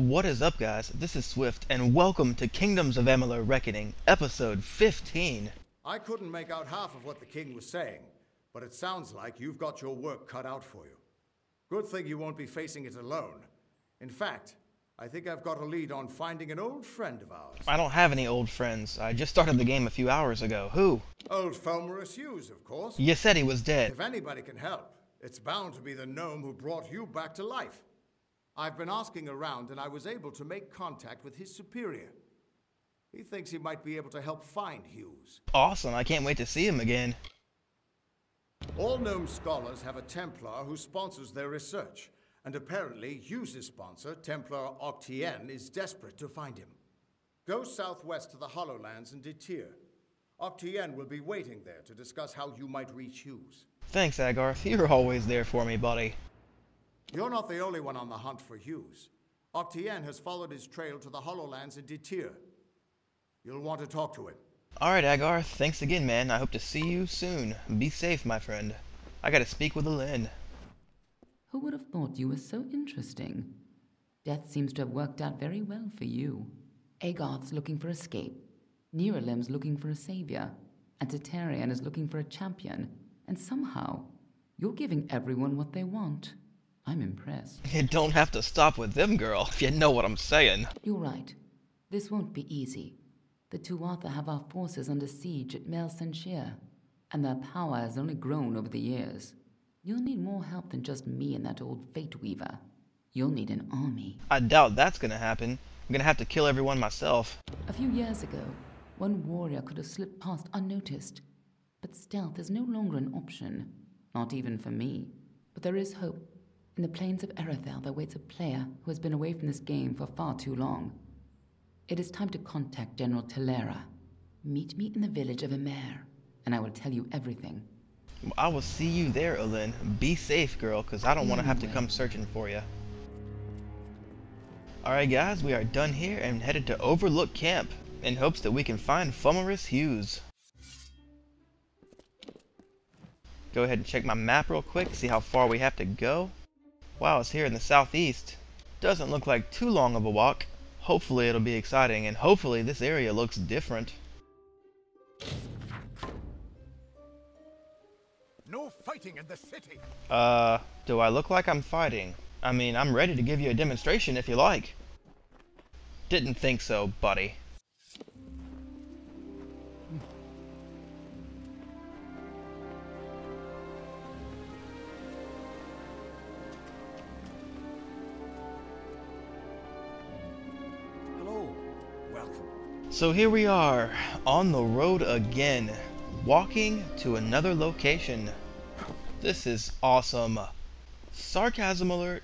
What is up guys, this is Swift, and welcome to Kingdoms of Amalur Reckoning, episode 15. I couldn't make out half of what the king was saying, but it sounds like you've got your work cut out for you. Good thing you won't be facing it alone. In fact, I think I've got a lead on finding an old friend of ours. I don't have any old friends. I just started the game a few hours ago. Who? Old Fomorous Hugues, of course. You said he was dead. If anybody can help, it's bound to be the gnome who brought you back to life. I've been asking around and I was able to make contact with his superior. He thinks he might be able to help find Hugues. Awesome, I can't wait to see him again. All gnome scholars have a Templar who sponsors their research, and apparently Hugues' sponsor, Templar Octienne, is desperate to find him. Go southwest to the Hollowlands and Detyre. Octienne will be waiting there to discuss how you might reach Hugues. Thanks, Agarth. You're always there for me, buddy. You're not the only one on the hunt for Hugues. Octienne has followed his trail to the Hollowlands in Detyre. You'll want to talk to him. Alright, Agarth. Thanks again, man. I hope to see you soon. Be safe, my friend. I gotta speak with Alyn. Who would have thought you were so interesting? Death seems to have worked out very well for you. Agarth's looking for escape. Nyralim's looking for a savior. And Titarion is looking for a champion. And somehow, you're giving everyone what they want. I'm impressed. You don't have to stop with them, girl, if you know what I'm saying. You're right. This won't be easy. The Tuatha have our forces under siege at Mel Senshir, and their power has only grown over the years. You'll need more help than just me and that old Fate Weaver. You'll need an army. I doubt that's gonna happen. I'm gonna have to kill everyone myself. A few years ago, one warrior could have slipped past unnoticed. But stealth is no longer an option, not even for me. But there is hope. In the plains of Erethdal, there waits a player who has been away from this game for far too long. It is time to contact General Telera. Meet me in the village of Emer, and I will tell you everything. I will see you there, Alyn. Be safe, girl, because I don't want to have to come searching for you. Alright guys, we are done here and headed to Overlook Camp in hopes that we can find Fomorous Hugues. Go ahead and check my map real quick, see how far we have to go. Wow, it's here in the southeast. Doesn't look like too long of a walk. Hopefully it'll be exciting, and hopefully this area looks different. No fighting in the city. Uh, do I look like I'm fighting? I mean, I'm ready to give you a demonstration if you like. Didn't think so, buddy. Welcome. So here we are, on the road again, walking to another location. This is awesome. Sarcasm alert.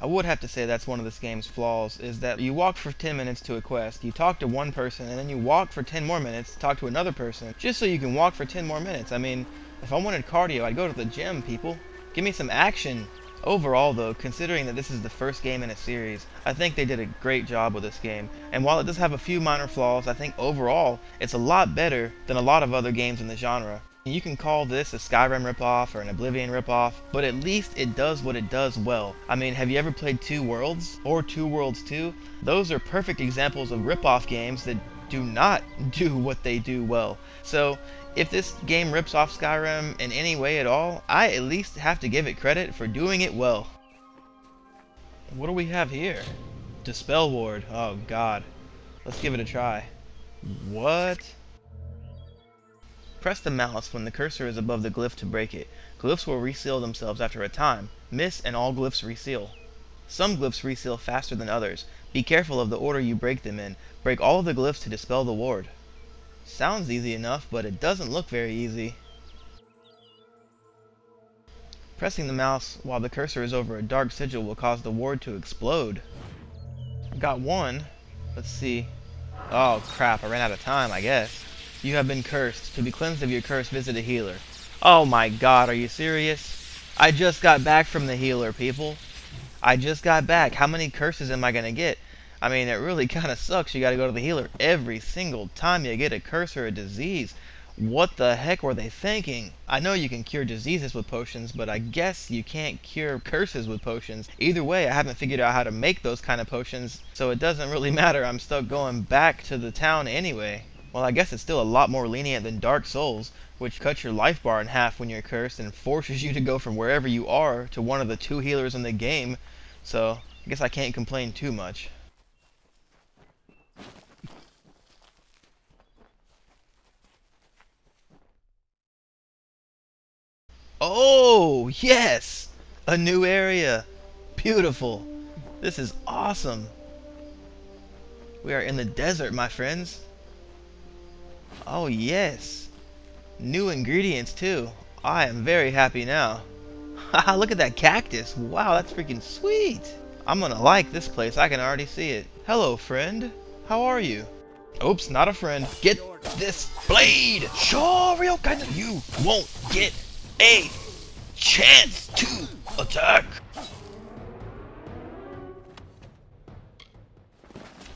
I would have to say that's one of this game's flaws, is that you walk for 10 minutes to a quest, you talk to one person, and then you walk for 10 more minutes to talk to another person, just so you can walk for 10 more minutes. I mean, if I wanted cardio, I'd go to the gym, people. Give me some action. Overall, though, considering that this is the first game in a series, I think they did a great job with this game. And while it does have a few minor flaws, I think overall, it's a lot better than a lot of other games in the genre. You can call this a Skyrim ripoff or an Oblivion ripoff, but at least it does what it does well. I mean, have you ever played Two Worlds or Two Worlds 2? Those are perfect examples of ripoff games that do not do what they do well. So, if this game rips off Skyrim in any way at all, I at least have to give it credit for doing it well. What do we have here? Dispel Ward. Oh god. Let's give it a try. What? Press the mouse when the cursor is above the glyph to break it. Glyphs will reseal themselves after a time. Miss and all glyphs reseal. Some glyphs reseal faster than others. Be careful of the order you break them in. Break all of the glyphs to dispel the ward. Sounds easy enough, but it doesn't look very easy. Pressing the mouse while the cursor is over a dark sigil will cause the ward to explode. Got one. Let's see. Oh crap, I ran out of time, I guess. You have been cursed. To be cleansed of your curse, visit a healer. Oh my god, are you serious? I just got back from the healer, people. I just got back. How many curses am I gonna get? I mean, it really kind of sucks. You gotta go to the healer every single time you get a curse or a disease. What the heck were they thinking? I know you can cure diseases with potions, but I guess you can't cure curses with potions. Either way, I haven't figured out how to make those kind of potions, so it doesn't really matter. I'm stuck going back to the town anyway. Well, I guess it's still a lot more lenient than Dark Souls, which cuts your life bar in half when you're cursed and forces you to go from wherever you are to one of the two healers in the game. So, I guess I can't complain too much. Oh, yes! A new area. Beautiful. This is awesome. We are in the desert, my friends. Oh, yes. New ingredients, too. I am very happy now. Haha, look at that cactus. Wow, that's freaking sweet. I'm gonna like this place. I can already see it. Hello, friend. How are you? Oops, not a friend. Get this blade! Sure, real kind of you won't get a chance to attack.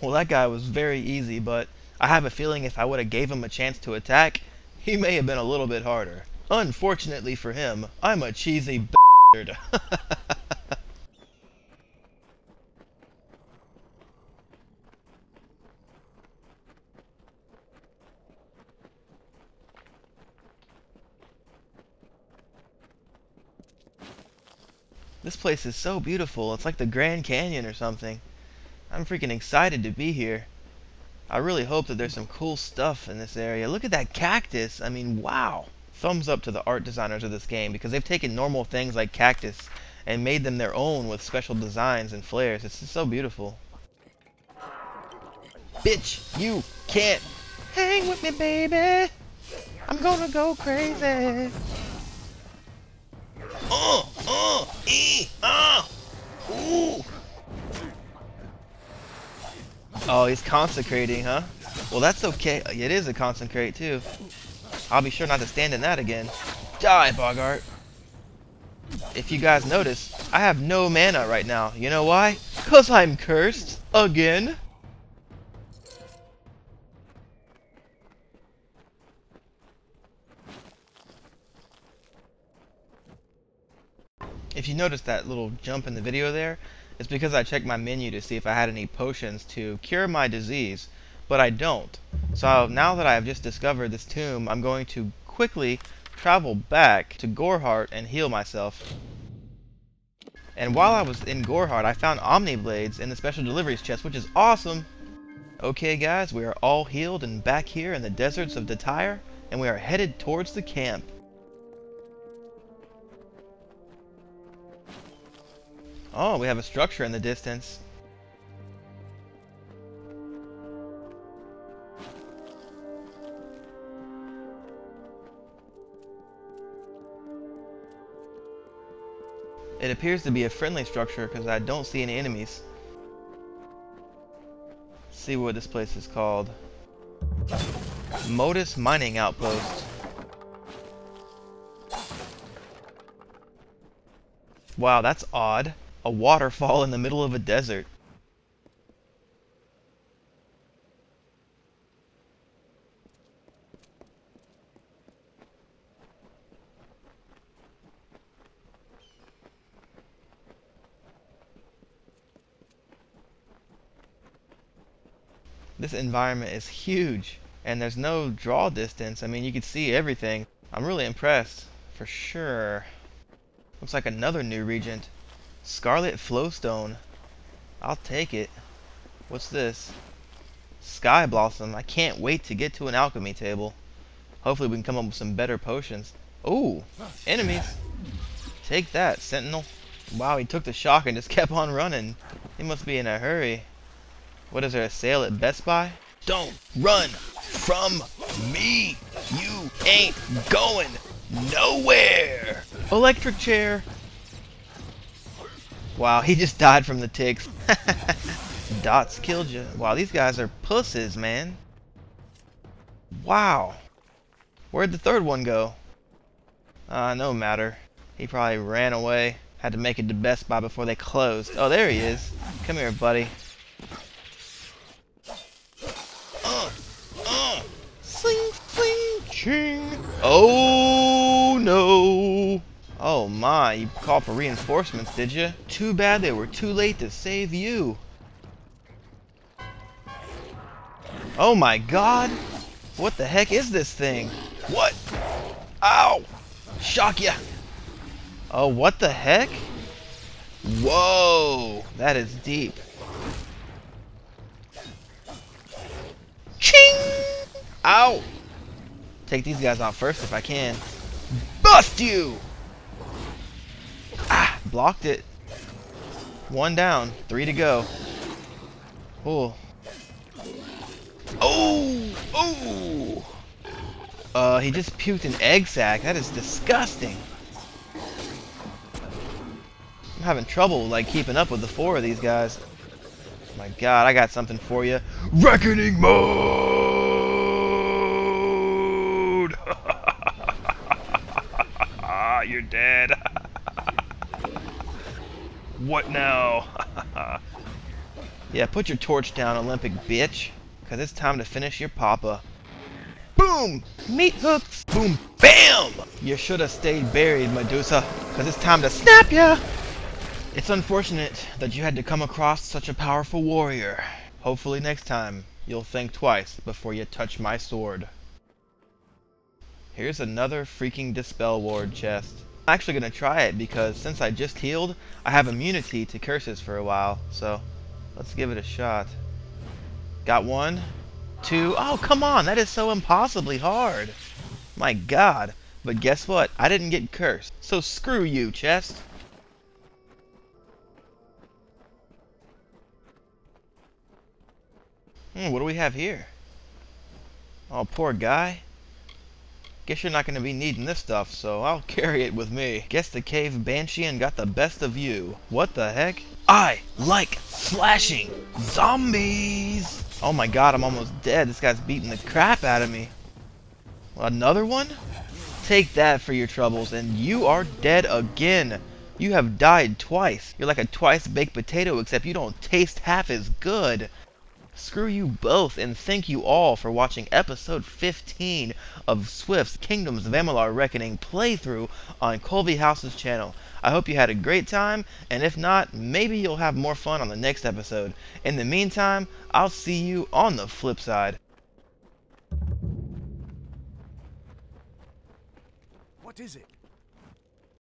Well, that guy was very easy, but I have a feeling if I would have gave him a chance to attack, he may have been a little bit harder. Unfortunately for him, I'm a cheesy bastard. This place is so beautiful. It's like the Grand Canyon or something. I'm freaking excited to be here. I really hope that there's some cool stuff in this area. Look at that cactus. I mean, wow. Thumbs up to the art designers of this game because they've taken normal things like cactus and made them their own with special designs and flares. It's just so beautiful. Bitch, you can't hang with me, baby. I'm gonna go crazy. Uh, uh, e, uh, ooh. Oh, he's consecrating, huh? Well, that's okay. It is a consecrate, too. I'll be sure not to stand in that again. Die, Bogart. If you guys notice, I have no mana right now. You know why? Because I'm cursed. Again. If you notice that little jump in the video there, it's because I checked my menu to see if I had any potions to cure my disease, but I don't. So now that I have just discovered this tomb, I'm going to quickly travel back to Gorhart and heal myself. And while I was in Gorhart, I found Omni Blades in the Special Deliveries chest, which is awesome! Okay guys, we are all healed and back here in the deserts of Detyre, and we are headed towards the camp. Oh, we have a structure in the distance. It appears to be a friendly structure because I don't see any enemies. Let's see what this place is called. Modus Mining Outpost. Wow, that's odd a waterfall in the middle of a desert. This environment is huge and there's no draw distance. I mean, you can see everything. I'm really impressed, for sure. Looks like another new reagent. Scarlet Flowstone. I'll take it. What's this? Sky Blossom. I can't wait to get to an alchemy table. Hopefully we can come up with some better potions. Oh, enemies. Take that, Sentinel. Wow, he took the shock and just kept on running. He must be in a hurry. What is there, a sale at Best Buy? Don't run from me. You ain't going nowhere. Electric chair. Wow, he just died from the ticks. Dots killed you. Wow, these guys are pusses, man. Wow. Where'd the third one go? Uh, no matter. He probably ran away. Had to make it to Best Buy before they closed. Oh, there he is. Come here, buddy. Uh, uh. Sling, sling. Ching! Oh no! Oh my, you called for reinforcements, did you? Too bad they were too late to save you. Oh my god! What the heck is this thing? What? Ow! Shock ya! Oh, what the heck? Whoa! That is deep. Ching! Ow! Take these guys out first if I can. Bust you! Blocked it. One down, three to go. Oh. Oh! Oh! Uh, he just puked an egg sack. That is disgusting. I'm having trouble, like, keeping up with the four of these guys. My god, I got something for you. Reckoning mode! You're dead. What now? yeah, put your torch down, Olympic bitch. Because it's time to finish your papa. Boom! Meat hooks! Boom! BAM! You should have stayed buried, Medusa. Because it's time to snap ya! It's unfortunate that you had to come across such a powerful warrior. Hopefully next time, you'll think twice before you touch my sword. Here's another freaking Dispel Ward chest. I'm actually going to try it because since I just healed, I have immunity to curses for a while. So, let's give it a shot. Got one, two. Oh, come on. That is so impossibly hard. My god. But guess what? I didn't get cursed. So screw you, chest. Hmm, what do we have here? Oh, poor guy. Guess you're not going to be needing this stuff, so I'll carry it with me. Guess the cave banshee and got the best of you. What the heck? I like slashing zombies! Oh my god, I'm almost dead. This guy's beating the crap out of me. Another one? Take that for your troubles, and you are dead again. You have died twice. You're like a twice baked potato, except you don't taste half as good. Screw you both, and thank you all for watching episode 15 of Swift's Kingdoms of Amalur Reckoning playthrough on Culveyhouse's channel. I hope you had a great time, and if not, maybe you'll have more fun on the next episode. In the meantime, I'll see you on the flip side. What is it?